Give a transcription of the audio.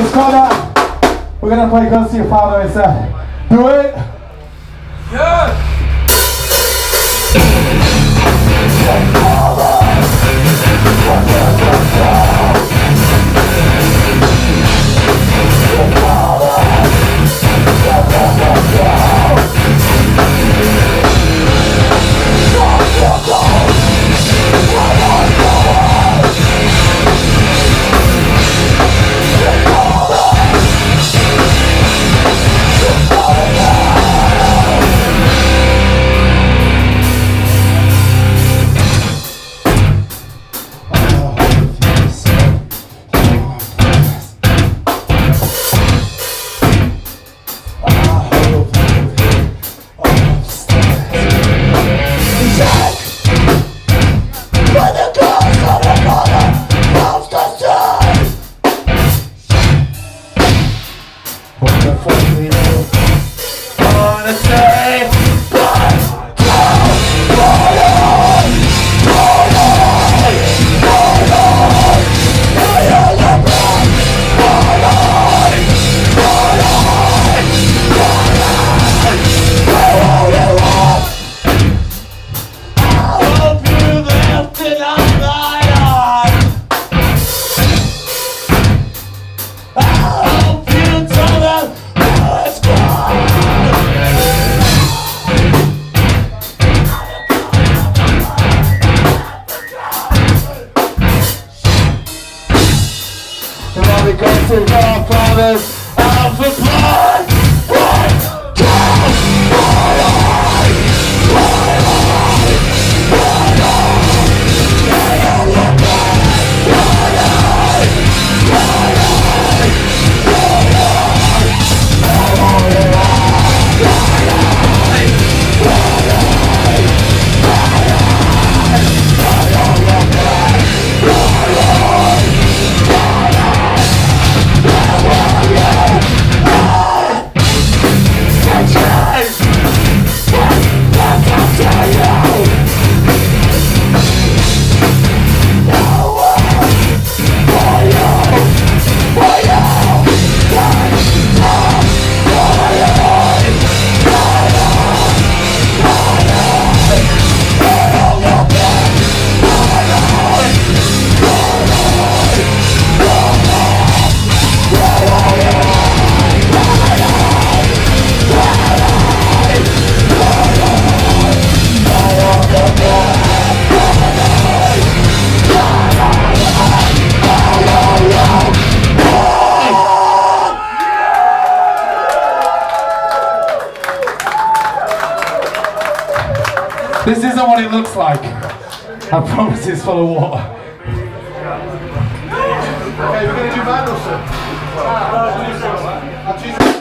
It's called uh, we're gonna play Close to Your Father. It's do it. Holy Ghost is our fathers, Alpha Blood. This isn't what it looks like. I promise it's full of water. Okay, we're going to do that also. Ah, uh,